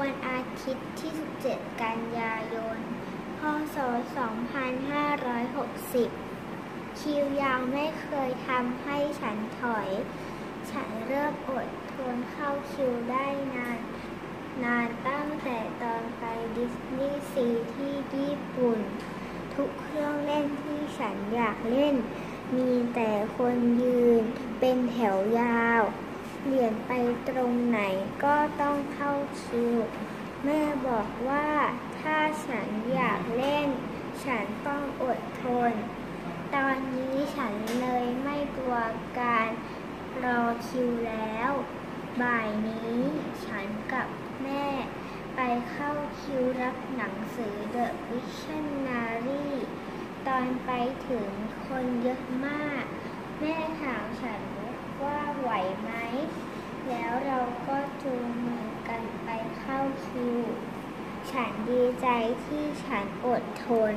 วันอาทิตย์ที่ 17 กันยายน พศ 2560 คิวยาวไม่เคยทำให้ฉันถอย ฉันเริ่มอดทนเข้าคิวได้นาน นานตั้งแต่ตอนไปดิสนีย์ซีที่ญี่ปุ่น ทุกเครื่องเล่นที่ฉันอยากเล่น มีแต่คนยืนเป็นแถวยาว เปลี่ยนไปตรงไหนก็ต้องเข้าคิว แม่บอกว่าถ้าฉันอยากเล่น ฉันต้องอดทน ตอนนี้ฉันเลยไม่กลัวการรอคิวแล้ว บ่ายนี้ฉันกับแม่ ไปเข้าคิวรับหนังสือ The Dictionary ตอนไปถึงคนเยอะมาก แม่ถามฉันว่าไหวไหม แล้วเราก็ จูงมือกันไปเข้าคิว ฉันดีใจที่ฉันอดทน